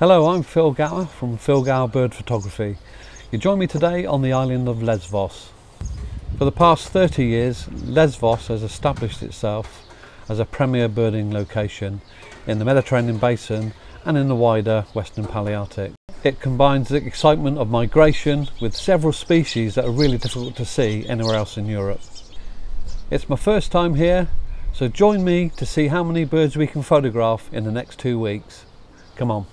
Hello, I'm Phil Gower from Phil Gower Bird Photography. You join me today on the island of Lesvos. For the past 30 years, Lesvos has established itself as a premier birding location in the Mediterranean basin and in the wider Western Palearctic. It combines the excitement of migration with several species that are really difficult to see anywhere else in Europe. It's my first time here, so join me to see how many birds we can photograph in the next two weeks. Come on.